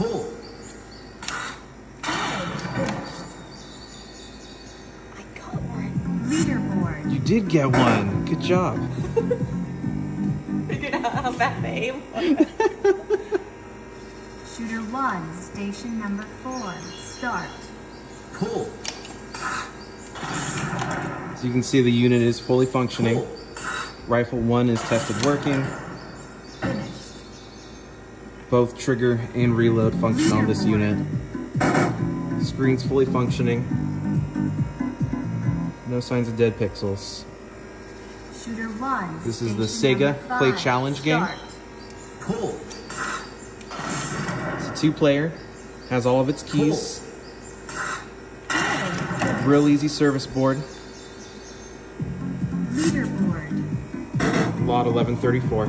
I got one. Leaderboard. You did get one. Good job. Figured out how bad the aim Shooter one, station number four. Start. Pull. So you can see the unit is fully functioning. Rifle one is tested working. Finished. Both trigger and reload function on this unit. Screen's fully functioning. No signs of dead pixels. Shooter 1, This is the Sega number Play five, Challenge game. start. Pull. It's a two player, has all of its keys. Cool. Real easy service board. Leaderboard. Lot 1134.